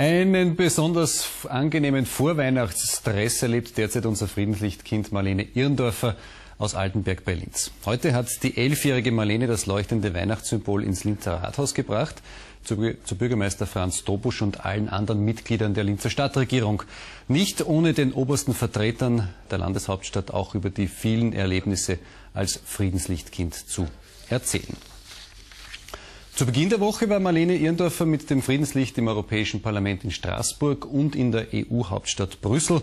Einen besonders angenehmen Vorweihnachtsstress erlebt derzeit unser Friedenslichtkind Marlene Irndorfer aus Altenberg bei Linz. Heute hat die elfjährige Marlene das leuchtende Weihnachtssymbol ins Linzer Rathaus gebracht, zu, zu Bürgermeister Franz Dobusch und allen anderen Mitgliedern der Linzer Stadtregierung. Nicht ohne den obersten Vertretern der Landeshauptstadt auch über die vielen Erlebnisse als Friedenslichtkind zu erzählen. Zu Beginn der Woche war Marlene Irndorfer mit dem Friedenslicht im Europäischen Parlament in Straßburg und in der EU-Hauptstadt Brüssel.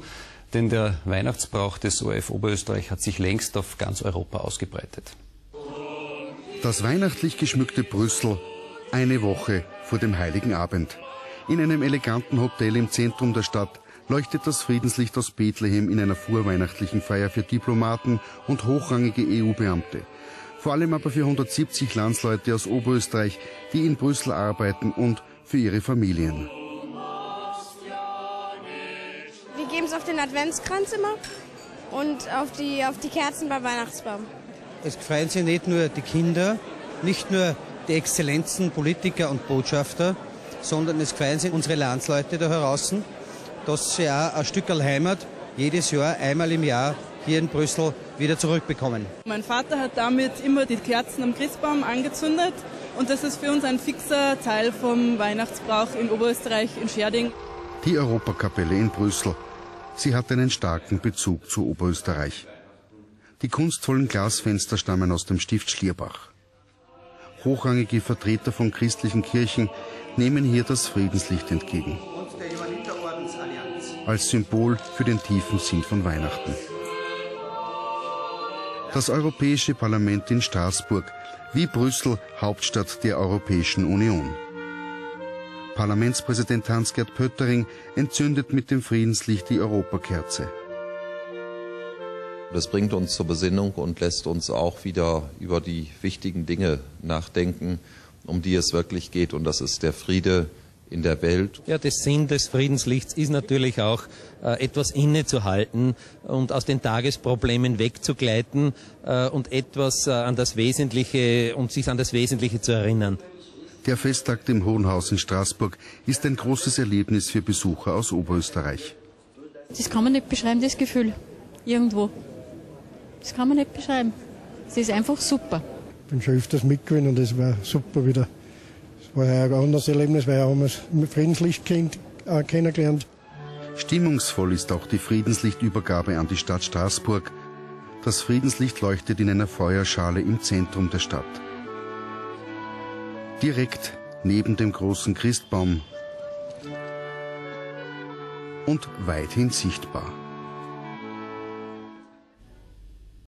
Denn der Weihnachtsbrauch des ORF Oberösterreich hat sich längst auf ganz Europa ausgebreitet. Das weihnachtlich geschmückte Brüssel eine Woche vor dem Heiligen Abend. In einem eleganten Hotel im Zentrum der Stadt leuchtet das Friedenslicht aus Bethlehem in einer vorweihnachtlichen Feier für Diplomaten und hochrangige EU-Beamte vor allem aber für 170 Landsleute aus Oberösterreich, die in Brüssel arbeiten und für ihre Familien. Wir geben es auf den Adventskranz immer und auf die, auf die Kerzen beim Weihnachtsbaum. Es freuen sich nicht nur die Kinder, nicht nur die Exzellenzen, Politiker und Botschafter, sondern es freuen sich unsere Landsleute da draußen, dass sie auch ein Stück Heimat jedes Jahr einmal im Jahr hier in Brüssel wieder zurückbekommen. Mein Vater hat damit immer die Kerzen am Christbaum angezündet und das ist für uns ein fixer Teil vom Weihnachtsbrauch in Oberösterreich, in Scherding. Die Europakapelle in Brüssel. Sie hat einen starken Bezug zu Oberösterreich. Die kunstvollen Glasfenster stammen aus dem Stift Schlierbach. Hochrangige Vertreter von christlichen Kirchen nehmen hier das Friedenslicht entgegen. Als Symbol für den tiefen Sinn von Weihnachten das Europäische Parlament in Straßburg, wie Brüssel Hauptstadt der Europäischen Union. Parlamentspräsident Hans-Gerd Pöttering entzündet mit dem Friedenslicht die Europakerze. Das bringt uns zur Besinnung und lässt uns auch wieder über die wichtigen Dinge nachdenken, um die es wirklich geht. Und das ist der Friede, in der Welt. Ja, der Sinn des Friedenslichts ist natürlich auch, äh, etwas innezuhalten und aus den Tagesproblemen wegzugleiten äh, und etwas äh, an das Wesentliche und sich an das Wesentliche zu erinnern. Der Festtag im Hohen Haus in Straßburg ist ein großes Erlebnis für Besucher aus Oberösterreich. Das kann man nicht beschreiben, das Gefühl. Irgendwo. Das kann man nicht beschreiben. Es ist einfach super. Ich bin schon öfters mitgewesen und es war super wieder war ein anderes Erlebnis, weil ich das Friedenslicht kennt, äh, kennengelernt. Stimmungsvoll ist auch die Friedenslichtübergabe an die Stadt Straßburg. Das Friedenslicht leuchtet in einer Feuerschale im Zentrum der Stadt. Direkt neben dem großen Christbaum und weithin sichtbar.